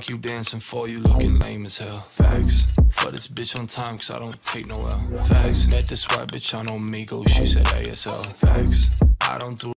fuck you dancing for? You looking lame as hell. Facts. For this bitch on time, cause I don't take no L. Facts. Met this white bitch on Omegle, she said ASL. Facts. I don't do